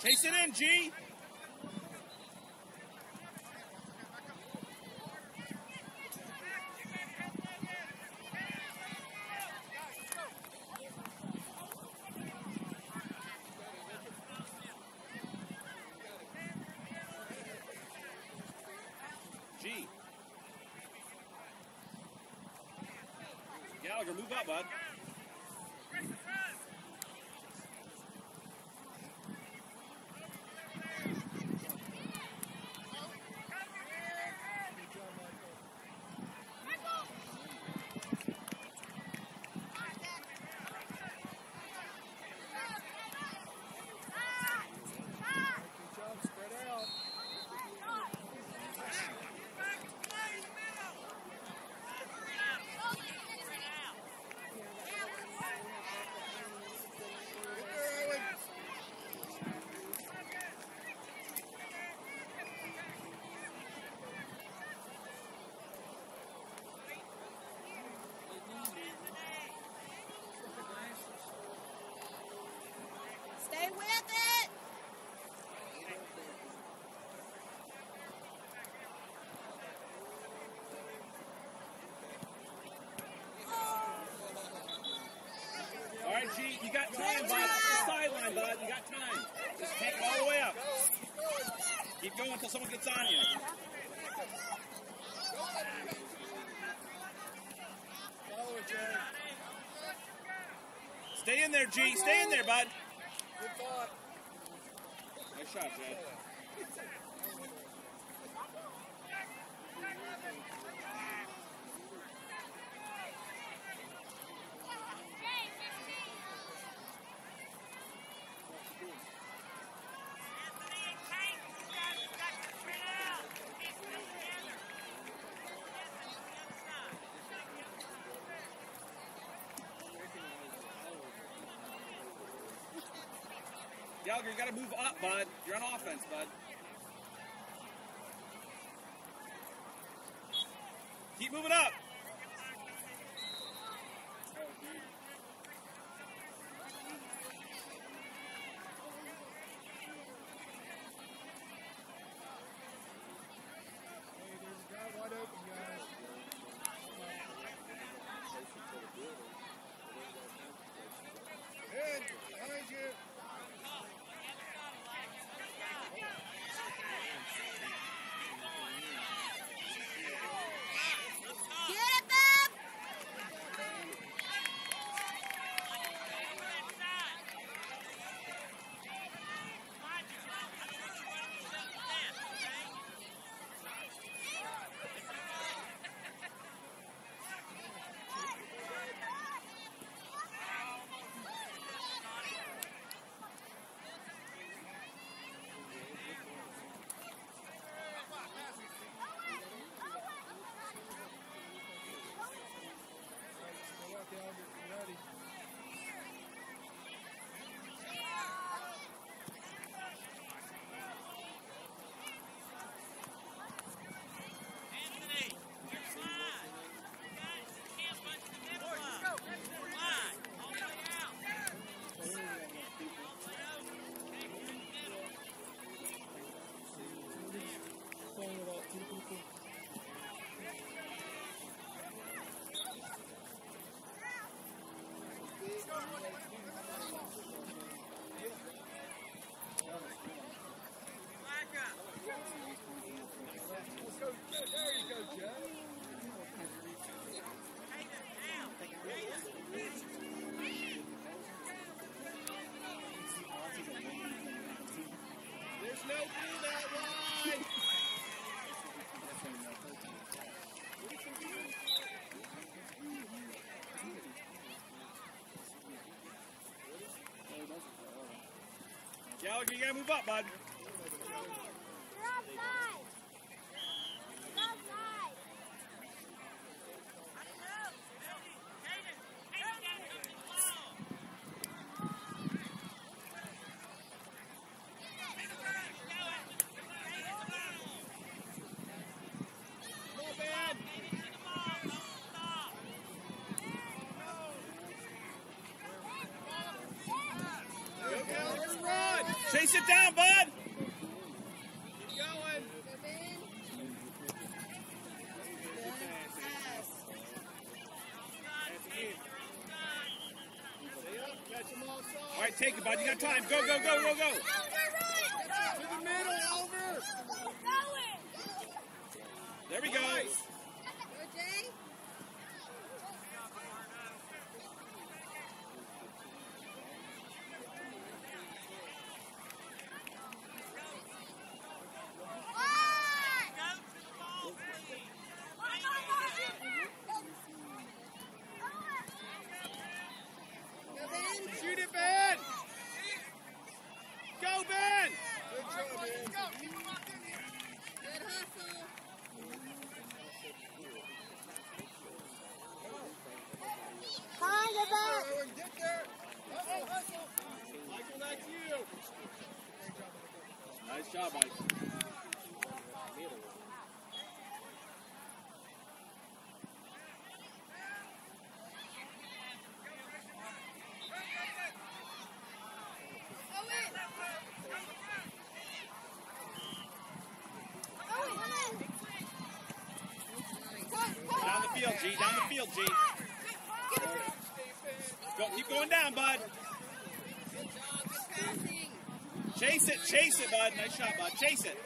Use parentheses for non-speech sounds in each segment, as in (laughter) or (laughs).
Chase it in, G. G, you got time, bud. Sideline, bud. You got time. Just take it all the way up. Keep going until someone gets on you. Follow it, Jay. Stay in there, G. Stay in there, bud. Good thought. Nice shot, Jay. Gallagher, you got to move up, bud. You're on offense, bud. Keep moving up. Gallagher, you gotta move up, bud. sit down, bud. Down the field, G. Down the field, G. Go, keep going down, bud. Chase it, chase it, bud. Nice shot, bud. Chase it.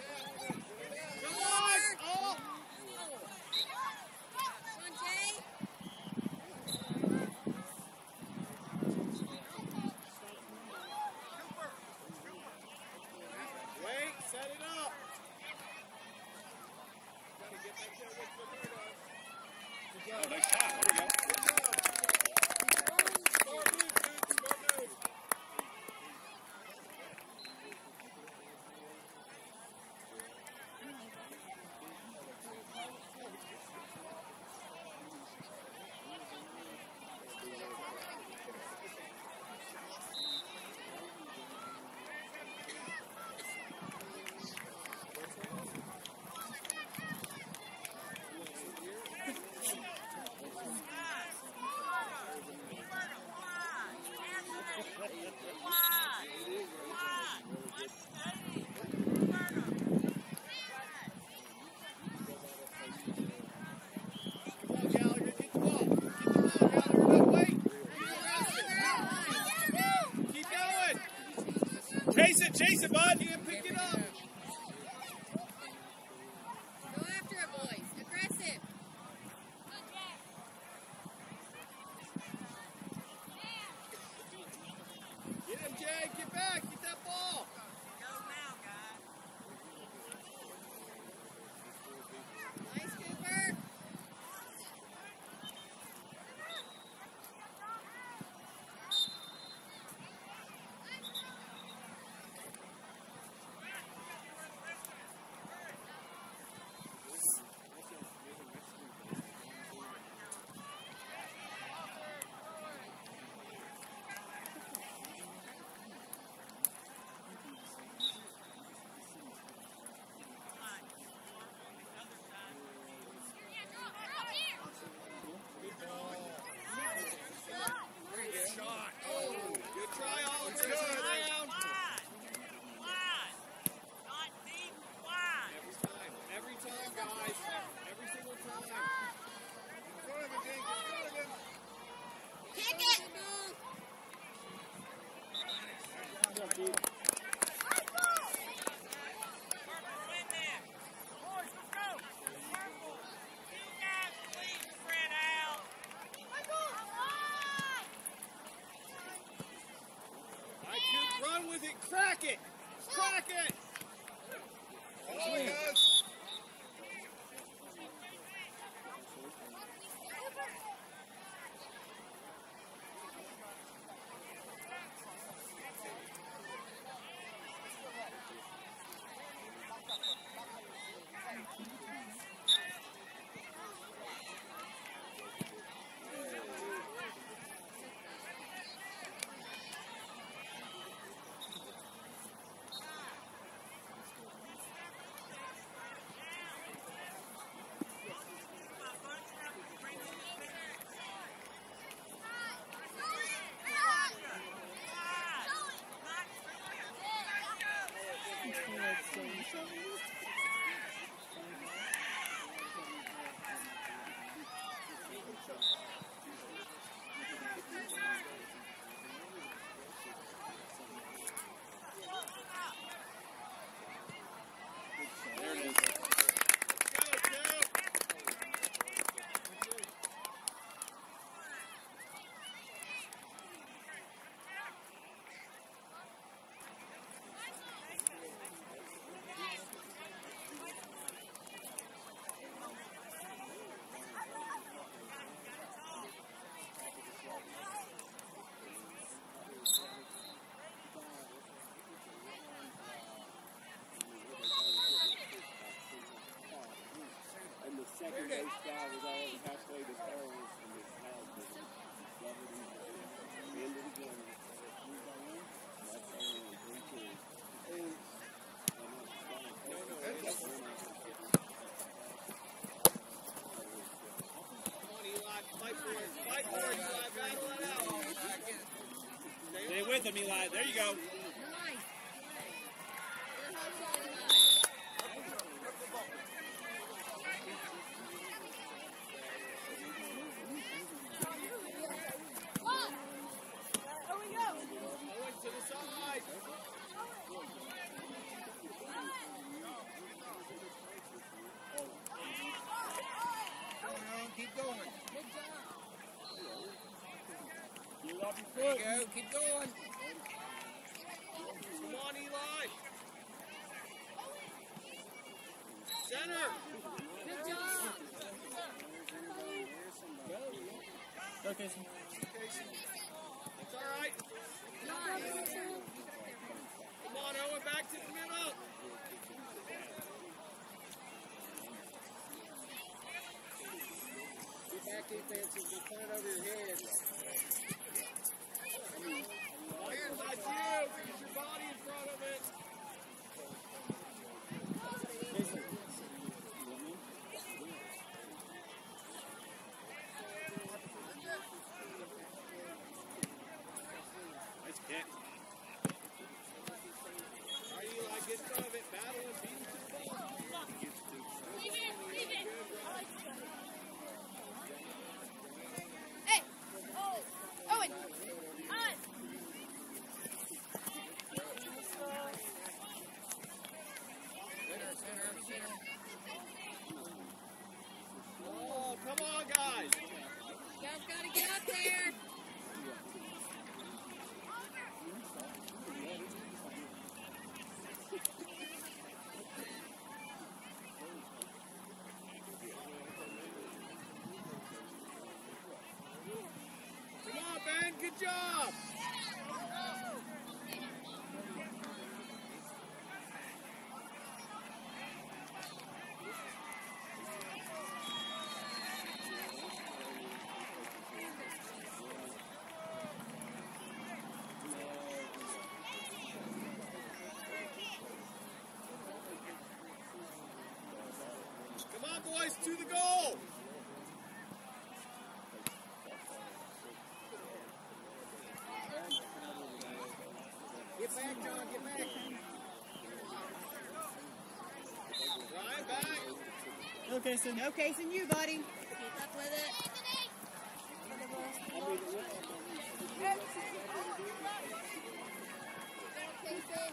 Chase Bond, you Crack it! Crack it! towards doing things. Fight for it. Fight for it, Eli. Out. Stay with him, Eli. There you go. Nice. Good hustle, Eli. Owen to the side. Keep going. Good job. Get it off your There foot. you go. Keep going. Come on, Eli. Center. Good job. Go, Casey. It's all right. Nice. Come on, Owen. Back to the middle. Get back defensive. Just turn it over your head. Here's that you. Get your body in front of it. Nice kick. All right, Eli. Get in front of it. Battle and beat it to the ball. Hey. Oh. Owen. On. Center, center, center. Oh, come on, guys. You guys gotta get up there. Come on, Ben. Good job. Come on, boys, to the goal. Get back, John. Get back. Ryan, back. Go, Casey. No casing you, buddy. Keep up with it. Go, Casey.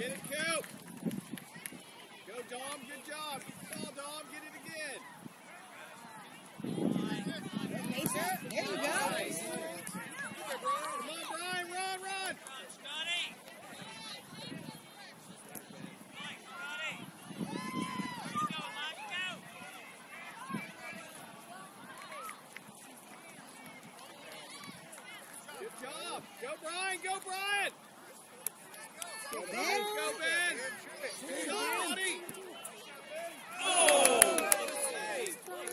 Get it, Coop. Go, Dom. Good job. Ball, Dom. Get it again. There you go. Come on, Brian. Run, run. Good job. Go, Brian. Go, Brian. Go, Ben. Go, Ben. Good job, buddy. Oh! Save. Good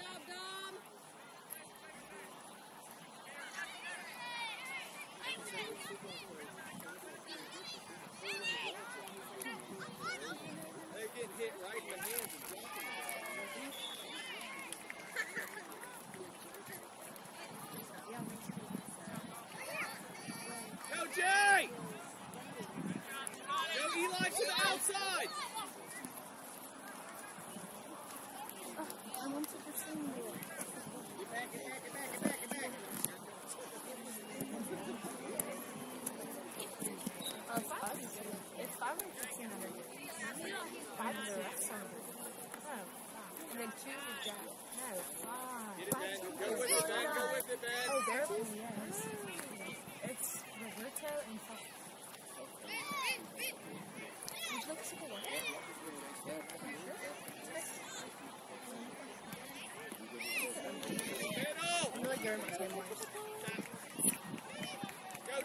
job, Dom. They're getting hit right in the hands and dropping it. Go, Jay! Go, Eli, to the outside! I want to the same Get back, get back, get back, get back, get back. It's five or sixteen hundred. Five is the rest of it. No, five. And then two is that. No, five. Get it, Ben. Go with it, Ben. Go with it, Ben. Oh, there it is. Yes. It's Roberto and five. Would you like to take a look? Go,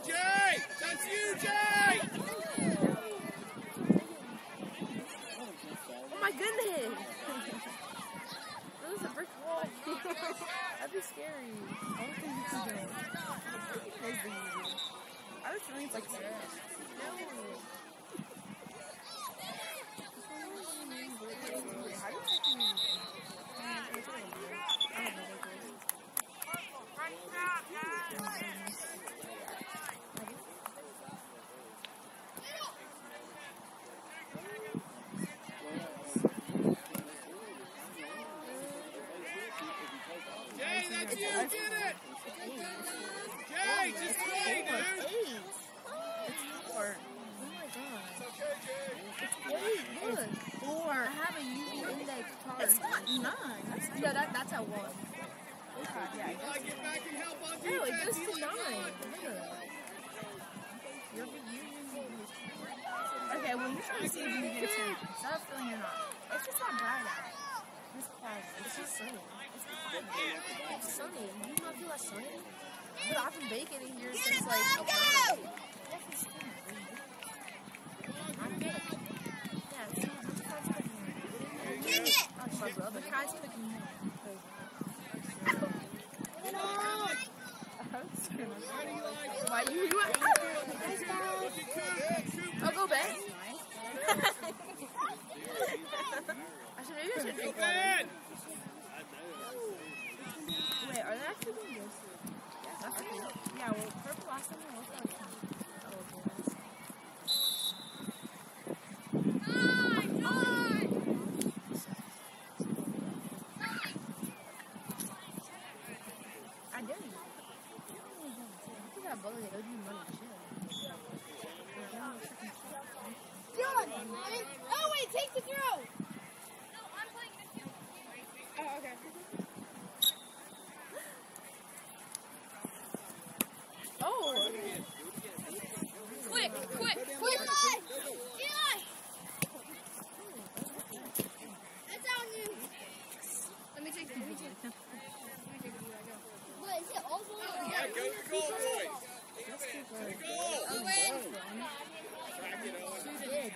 Jay! That's you, Jay! Oh my goodness! This is a brick wall. That'd be scary. I don't think you can do it. Crazy. I have a feeling it's like this. No. How do you fucking... I don't know what it is. Jay, that's you! Get it! Jay, just play, dude! Eight. It's four. Oh my god. It's eight. Look. Four. I have a UV index card. It's not nine. That's, yeah, that, that's a one. Yeah, yeah. Eli, get back and help on No, it defense. goes to Eli, nine. come on. Look. You're the Okay, well, you're trying to see if you can get two. So I have a feeling you're not. It's just not bright out. It's cloudy. It's just sunny. It's not. It's sunny. You not feel like sunny? But I've been baking in here since like October. Yes, it's kind of green. I'm good. Yeah, see, I'm surprised I can- Kick it! Oh, my brother. Kai's cooking more. Come on! Why you? you I'll go back. I should maybe I should drink. Ben! Wait, are they actually cool. Yeah, well, purple last time I looked at was Oh, okay. I did. You got bullied. It owed you money. Chill. Done. Oh, wait, take the throw. Oh, okay. Oh! Quick, quick, quick. Eli! Eli! That's on you. Let me take the video. What, is it all going Yeah, go to the goal, boys. To the goal. Owen! Crack it, Owen.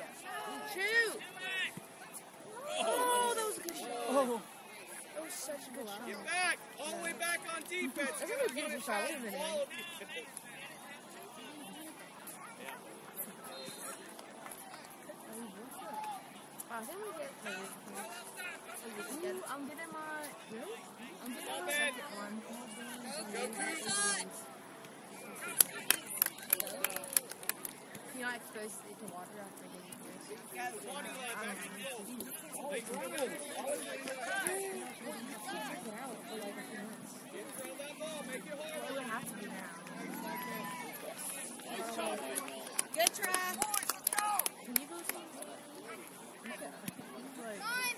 Shoot! Oh, that was a good shot. Oh. That was such a good shot. Get back. All the way back on defense. That's You a beautiful shot. Wait a minute. Like, I'm getting my. Really? I'm getting my second one. Go, Cruz. You know, I exposed to water after this. Got 20 left. Back to Gil. Check it out for like a few months. Get in front of that ball. Make it It hard. would have to be now. Nice job, Danielle. Good try. Can you go see? Look at like.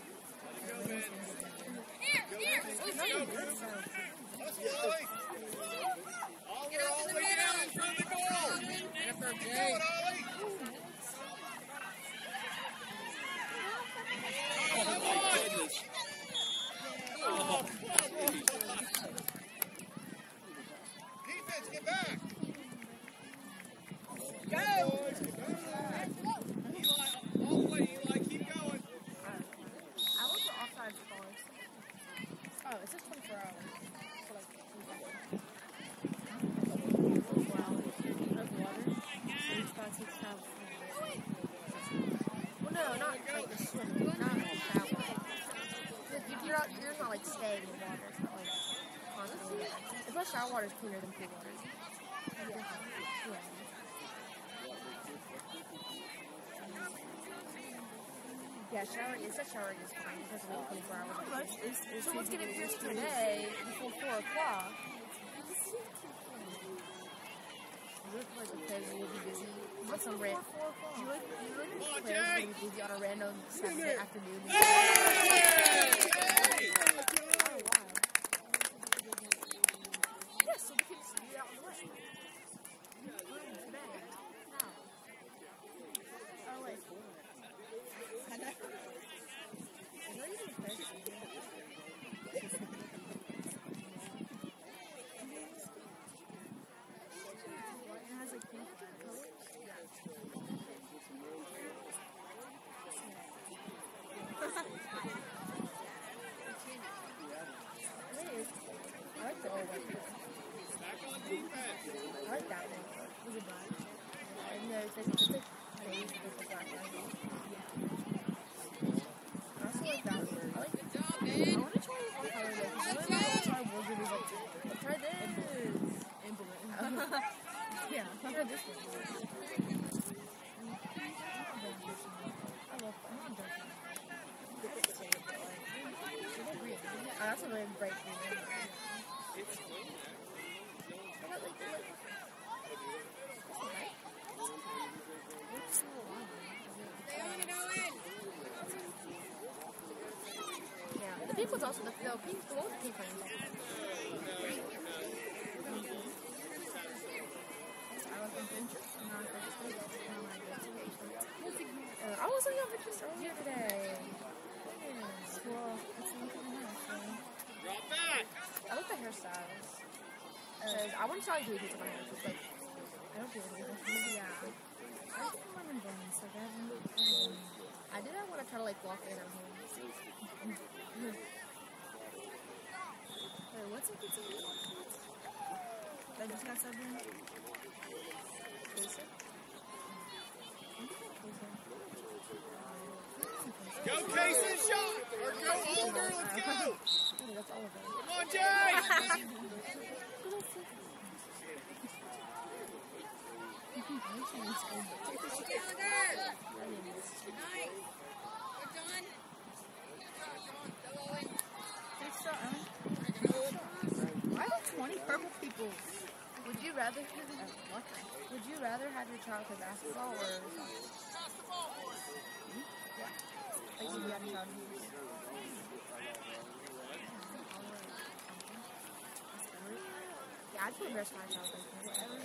Here, here. Nothing good sounds. Let's go, Ollie. Oliver, all the way down in front of the goal. Effort, Jay. Ollie. Oh my goodness. Defense, get back. Go. Eli, all the way, Eli. Keep going. I want the offside scores. Oh, it's just 24 hours. So like, four hours of water. So each spot takes out. Well, no, not like the swimming, not like that. If you're not, you're not like staying in water. It's not like constantly. It's like shower water is cleaner than pool water. Yeah. Yeah. Yeah, showering is a showering is fine because of the 24 hours. Someone's getting pierced today before 4 o'clock. Because we'll be busy on some random. You you on, because Jay. we'll be busy on a random Saturday afternoon. Yes, so we can see you out in the way. Today. Now. Oh, wait. Is that even thirsty? It has like pink colors? It is. I like the old one. Back on defense. I like that one. Was it black? Uh, no, it's like, it's like beige with the black line. I also like that one. I like Good job, I man. want to try one color though, because I want to try Wolverine is like, try this. Implement. yeah, I'll try this one. I love that. I love that. Oh, that's a really bright green. It's clean. How about like, like, Stay on it, Owen. yeah, the pink one's also the no pink. What was the pink one? I was on Pinterest. and now I just did it. And I'm like, that's okay. Uh, I was on Pinterest earlier today. Yes. Well, it's looking nice. Drop back. I like the hairstyles. Cause I want to try to do it to my hair. Cause like, I don't do it. Maybe yeah. I did that when I try to like walk in at home. Wait, what's up with it? I just got something. Basic. Go, Casey, shot. Or go, Oliver. Let's go. That's all of it. Come on, Jay. Check the calendar. Nice. Good, John. Go, Owen. Why are there 20 purple people? Would you rather Would you rather have your child play basketball or soccer? Hmm? Yeah. Like you had a child Yeah, I'd feel embarrassed my child.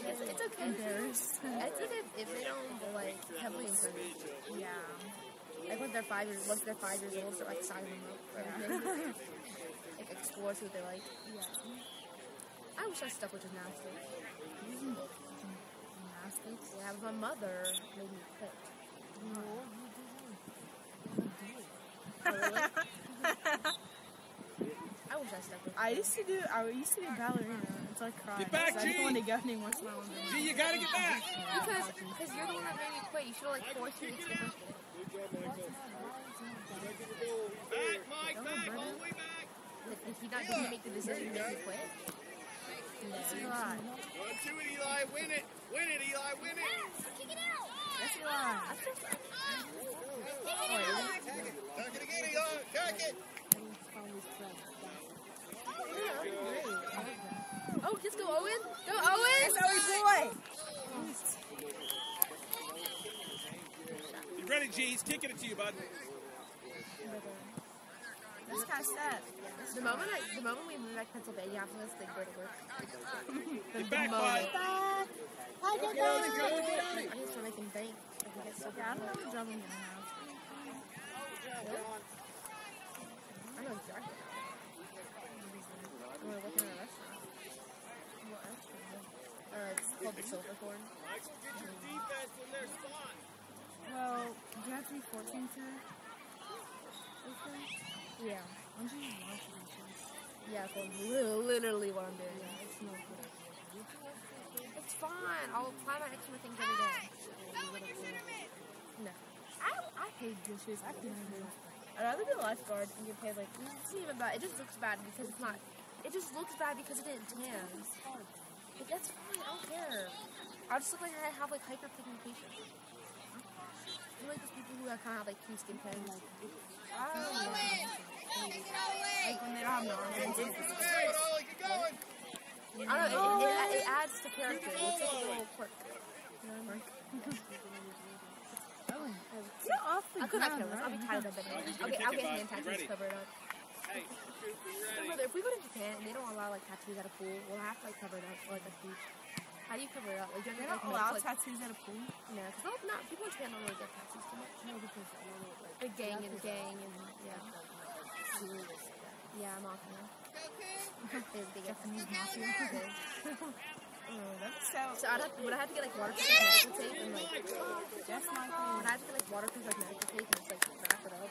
It's, it's okay. Embarrassed. It's okay if, they don't like heavily encourage. Yeah. Like when they're five years, once they're five years old, start like signing them up for (laughs) everything. like explore, see they like. Yeah. I wish I stuck with gymnastics. Gymnastics? Yeah, but my mother made me quit. No, you didn't. Oh, really? I wish I stuck with I used to do. I used to do ballerina until I cried. Get back, So I just G. wanted to go and once in. G, you gotta get back. Because cause you're the one that made me quit. You should have like forced me to take it. Back, Mike, back, all the way back. Not, did he make the decision to make quit? That's Eli. Run to it, Eli. Win it. Win it, Eli. Win it. Kick it out. That's Eli. I feel like, Kick it out. Tuck it again, Eli. Tuck it. oh, just go Owen. Go Owen. That's Owie boy. You ready, G? He's kicking it to you, bud. That's kind of step. The moment I, the moment we moved back to Pennsylvania after this, they go to work. The, Get back, moment. bud. I just start making bank. I think it's so Yeah, I bad. don't know what job I'm gonna have. I know exactly. I'm gonna work in a restaurant. What restaurant? Uh, it's called the Silverhorn. Michael, get your defense in their spot. Well, do you have to be 14 to open? Yeah. I'm just watching these. Yeah, so li- literally what I'm doing. Yeah, it's no good. It's fine. I'll apply my extra things every day. No. I, I hate dishes. I can't even. I'd rather be a lifeguard and get paid like It's not even bad. It just looks bad because it's not. It just looks bad because it didn't tan. But that's fine. I don't care. I just look like I have like hyperpigmentation. You know, like those people who have kind of have like two skin tones. I don't know. Like. I don't know. It, it, it adds to character. It's like a little quirk. Get off the I could not kill. I'll be right tied up anyway. He's I'll get, hand tattoos covered up. Hey, brother, if we go to Japan and they don't allow like tattoos at a pool, we'll have to like cover it up or like a beach. How do you cover it up? Like, do They don't allow like, like, tattoos at a pool. No, because not people in Japan don't really get tattoos too much. No, because the gang and gang and yeah. Yeah, I'm off now. They, they Japanese mafia. Oh, that's so. So I'd have, would I have to get like waterproof medical tape and like That's my would I have to get like waterproof like medical tape and just like wrap it up?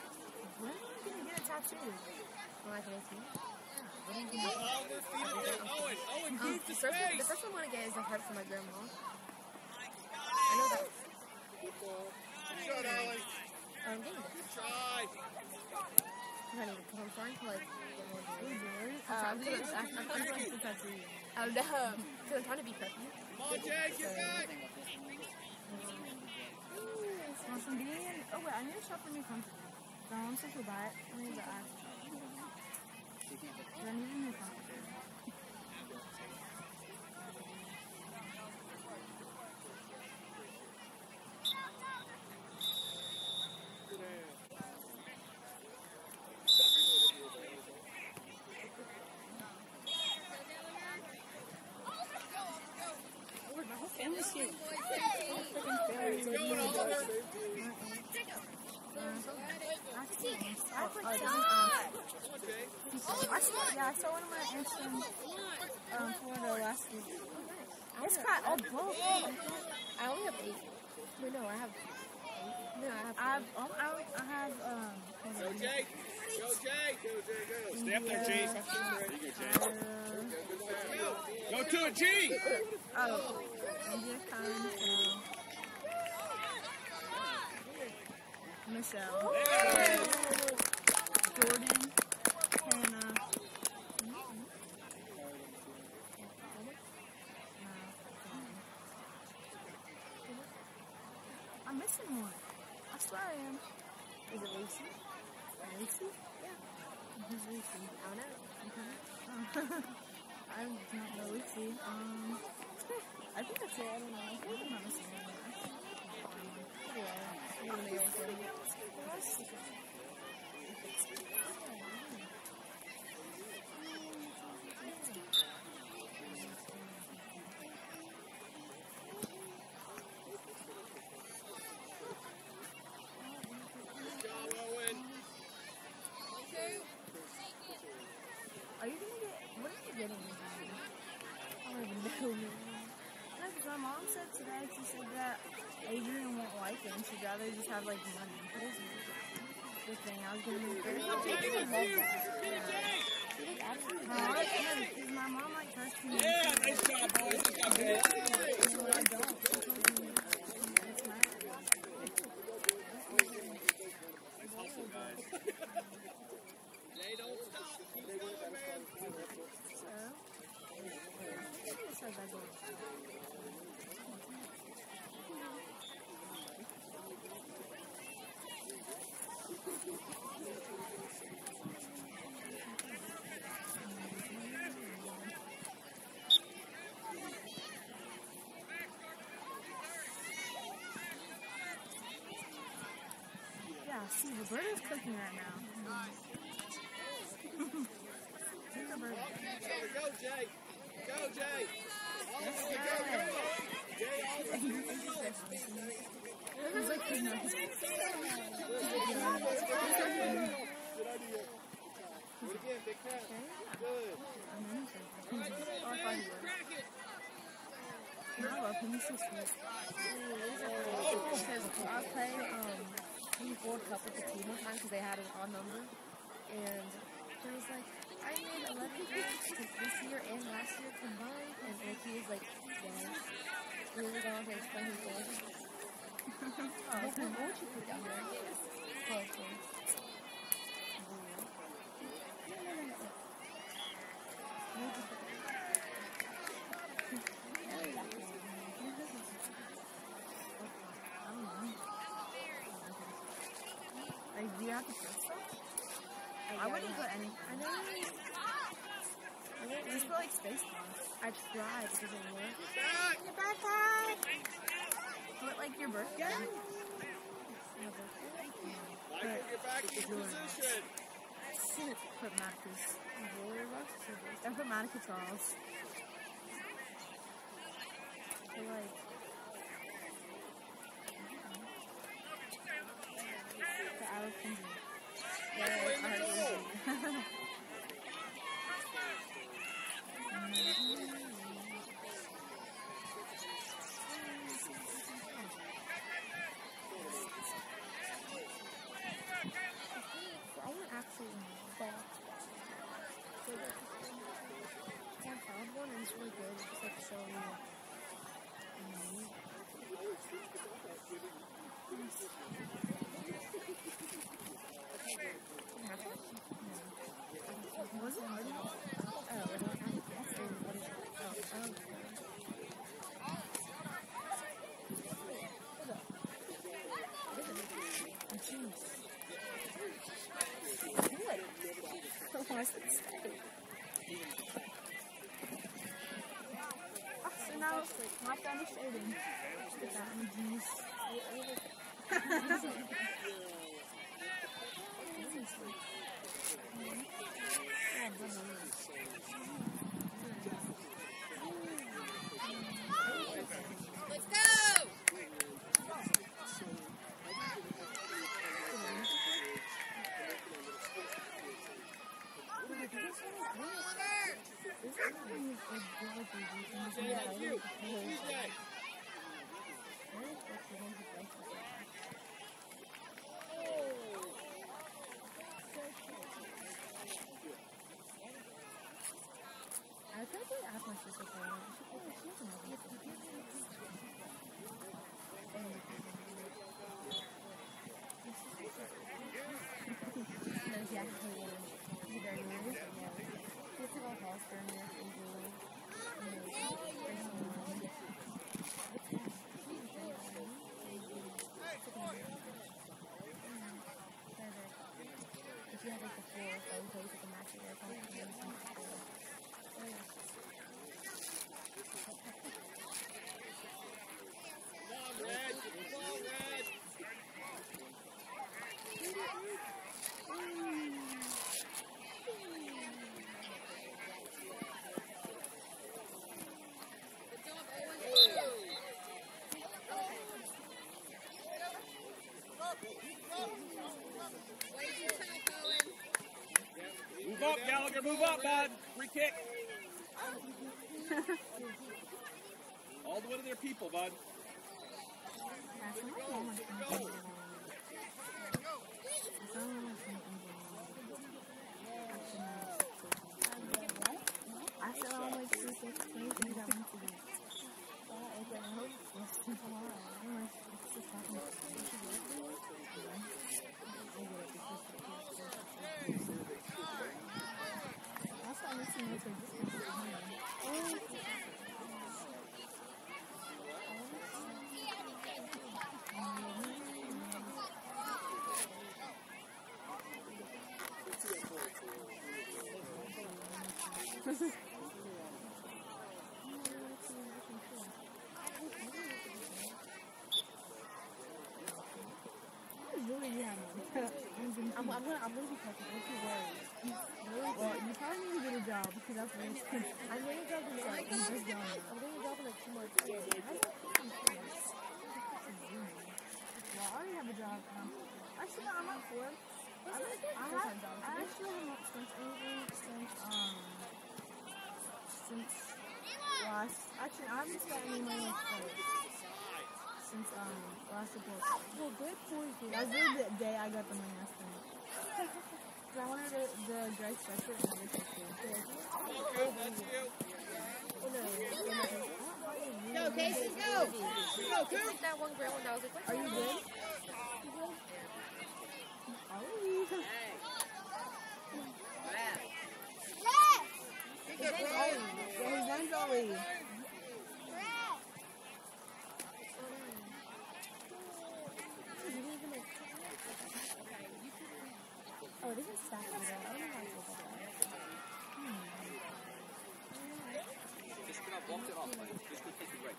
When are you gonna get a tattoo? When I can 18. Oliver, feed it there. Owen, Owen, Um, move the first one, the first one I'm gonna get is a heart for my grandma. I know that. Good shot, Ollie. I'm getting it. Good try. I'm starting to like get more. Uh, (laughs) I'm I'm get a tattoo. Oh no, because I'm trying to be preppy. Come on, Jay, get back. Want some bean? Oh wait, I need to shop for new I'm supposed to buy it. I need to ask. I need a new. I put some, um, I saw, yeah, I saw one of my aunts from um, Florida last week. It's got a both. I only have eight. Wait, no, I have. No, I have. I have, um, I, I have, um, Go, on. Jay. Go, Jay. Go, Jay, go. Stay up there, G. Sections. Go to it, G. Oh, India comes from Michelle, Jordan, Hannah. I'm missing one. I swear I am. Is it Lucy? Lucy? Yeah. Who's Lucy? I don't know. (laughs) I don't know Lucy. Um, I think that's it. I don't know. I think I'm not missing anyone. Yeah. One of the rather just have like money. What is? The thing I was gonna make. You. Get it, Jay. My mom, yeah, my mom like. Yeah, nice job, boys. Good job, I guys. don't. She told me it's mine. Jay, don't stop. Keep going, man. like that goal. Yeah, see, Roberta's cooking right now. Roberta. Go, Jay. Go, Jay. He's like, you know, Good idea. Do it again, big cat. Good. or if I do. No, I. He's so sweet. Because I played um, Team Four Cup with the team one time because they had an odd number. And he was like, I made 11 picks this year and last year combined. And like, he was like, yeah. He was going to explain his goals. oh, what would you put down there? Oh, okay. Like, do you have to put stuff? I wouldn't put any. I don't really. I didn't just put like space bombs. I tried, it doesn't work. Back. Your backpack! Put like your birthday. Your birthday? Like when you're back in position. Put Marcus. Roller bucks? I put Monica Charles. But like. The Alex Kinsey. Yeah, I heard Kinsey. I want actually ball. Yeah, I found one and it's really good. It's just like showing you. Was it hard? Oh, I don't have it. Yes, and what is it? Oh, oh. Oh, jeez. Good. Why does it say? Oh, so now it's like not finished eating. Get that in the juice. Let's go! Yeah, you. DJ. I tried to ask my sister for it. She told me she doesn't know No, she actually was. She's very nervous. Yeah. She took off all her nerves and jewelry. And it was personal. If you had like the floor phone case with the matching airphone, Come on, Red. Come on, Red. Move up, Gallagher. Move up, bud. Free kick. (laughs) All the way to their people, bud. I feel I'm like two six three things I want to do. Uh, if I hope it's tomorrow. Unless it's just happening. That's why I'm listening to this. Really, yeah. I'm, I'm gonna, I'm gonna be careful. Don't you worry. Well, you probably need to get a job because that's what it's I'm getting a job in like. I'm getting a job in like two more. Well, I already have a job. Um, actually, I'm not for. I, I, have, I actually have not spent anything since, um, since last, actually, I haven't spent any money like, since, um, last report. Well, good for you. That was really the day I got the money I spent. (laughs) I wanted the, the gray sweatshirt and everything too. That's you. No. Casey, go. Go, like that one girl and I was like, Are you good? Oh. Pick it, Brad. Yeah, his name's Ollie. Oh, this is stacked over there. I don't know how to do that. Just gonna box it off, mate. Just gonna take a break.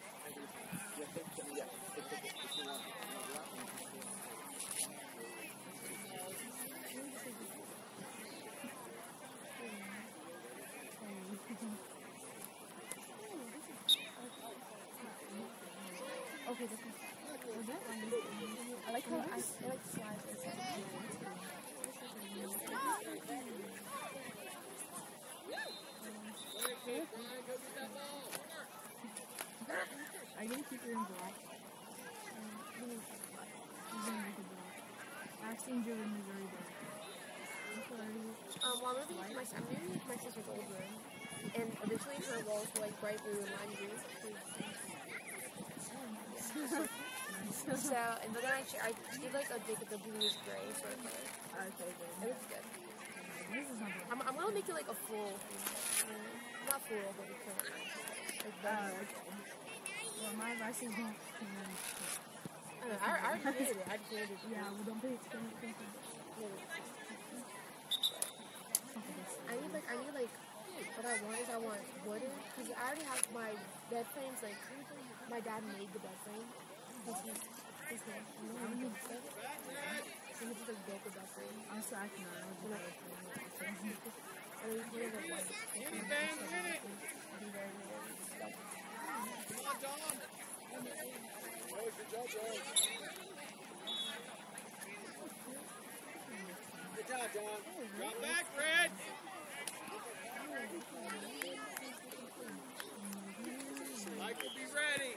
Okay, this is. Was that one? I like how I, I like slides. or something. Are you gonna keep it in black? He's gonna make it black. I've seen Jordan Missouri black. Um, well, I'm moving to my, I'm moving to my sister's old room. And originally her walls were like bright blue and lime green. So, and then I, I did like a big, the bluish gray sort of color. Okay, It good. looks good. This is not. I'm, I'm gonna make it like a full, thing. not full, but it's of like Oh, that. okay. Well, my advice is don't. I know, I, I already created it. I created it. Yeah, well, don't pay attention. I need like I need like what I want is I want wooden because I already have my bed frames like my dad made the bed frame. Oh, good job, Don. Drop back, Red. Mike be ready.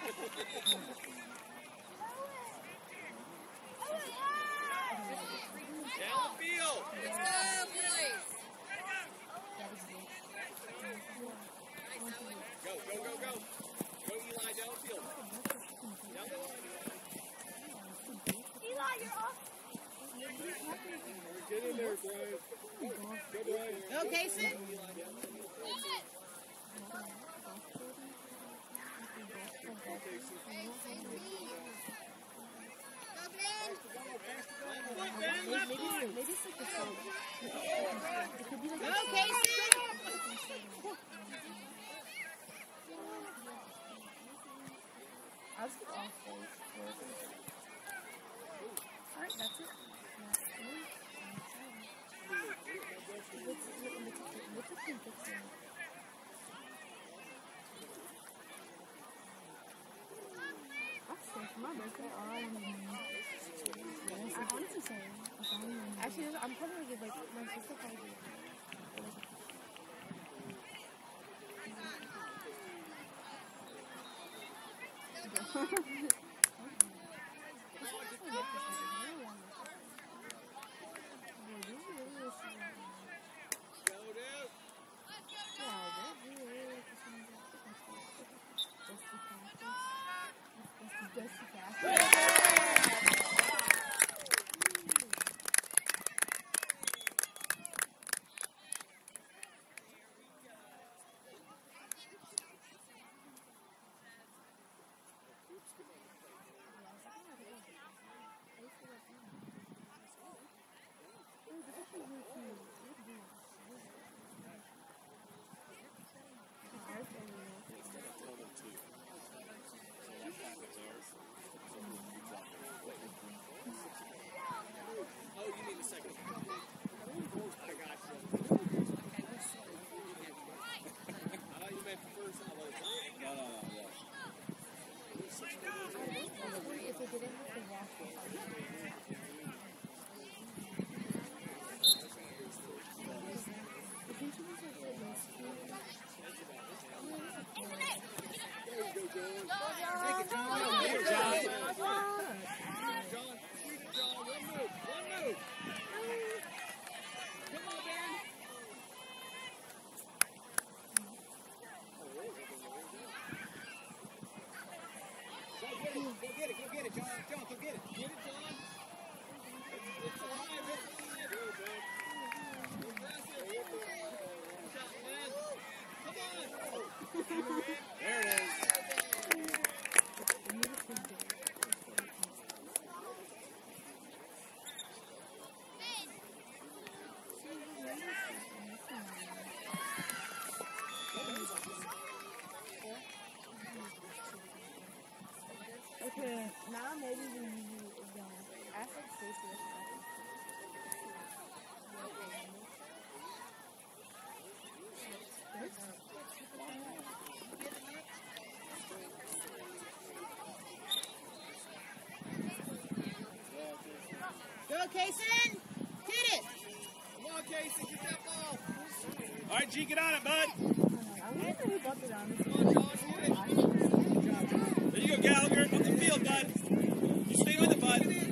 Go. Go, go, go, Eli, down. Eli, you're off. Get in there, Brian. Go, Brian. Go. Foot, Ben, left foot. Maybe it's like the song. It could be Actually, I'm probably gonna give like my sister probably. Ha ha ha. get it, go get it, John. John, go get it. Get it, John. Go, Kason. Hit it. Come on, Kason. Get that ball. All right, G, get on it, bud. There you go, Gallagher. On the field, bud. You stay with it, bud.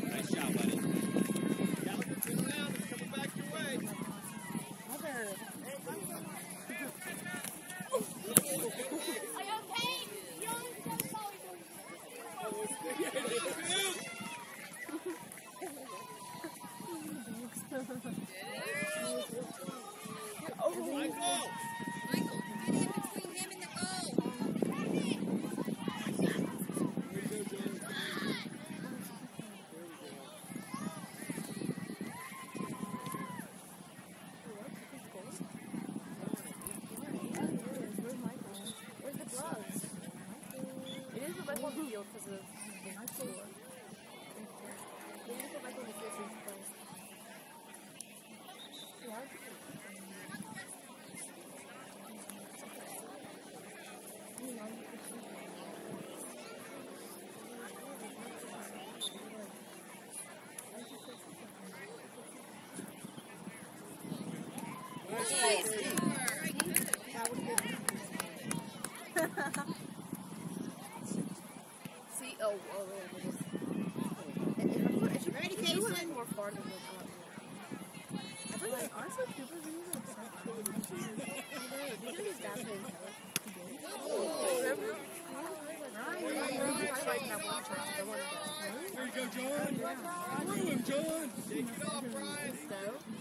There you go, John. Through him, John. Take it off, Brian.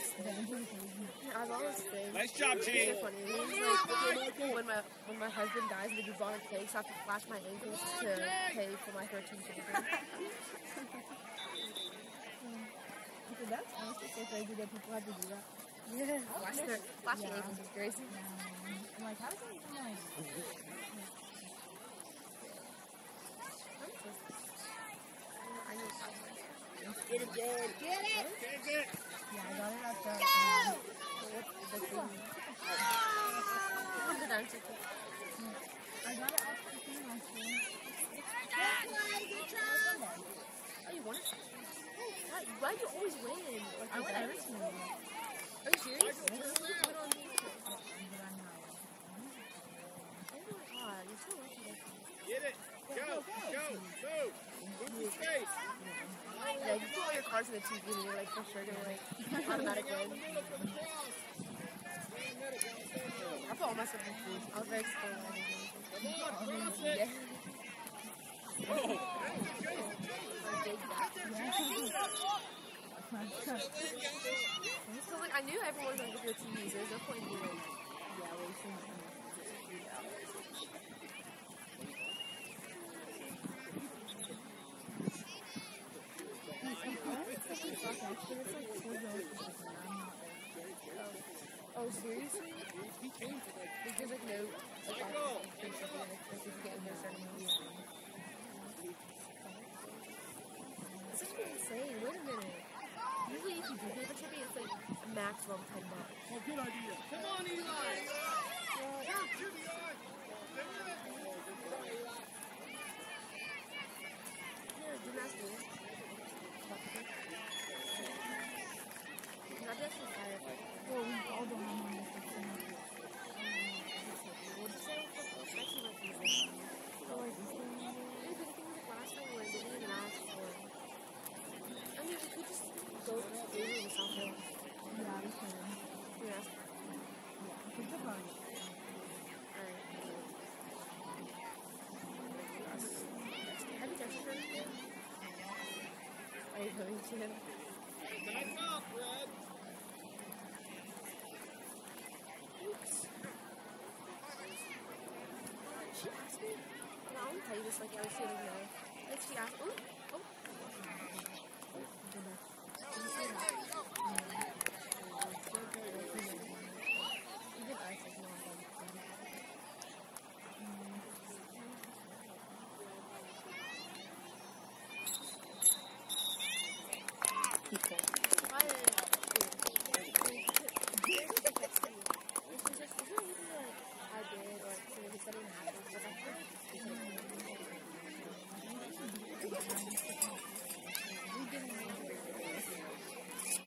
I saw this thing. I saw this thing. Nice job, It's G. so funny. It like, when my when my husband dies, they do bond cake, so I have to flash my ankles to pay for my 13 children. Okay, that's honestly so crazy that people have to do that. Yeah, flash their flash your ankles is crazy. I'm like, how does that even like? I need Get it, get it, get it. Yeah, I got it the. The? I got it the thing last. Oh, you won it? Why, why do you always win? Like, I win every one. Are you serious? Get it. Go. Go. Move. Move the space. Yeah, you put all your cards in the TV and you're like for sure gonna like automatic win. I put all my stuff in food. I was very spoiled. Yeah. (laughs) Because like I knew everyone was gonna get their TVs. There's no point in being like, yeah, wasting my money. Oh, seriously? Like no, like for something like if you get in there certain movies. This is insane. Wait a minute. Usually if you do paper it's like a maximum ten bucks. Oh, good idea. Come on, Eli. Shoot, shoot, Eli. Here, do not ask me. Yeah. Yeah? Are you going to? Time out, Fred. Oops. She asked me. And I only tell you this like every single day. Like she asked. Ooh.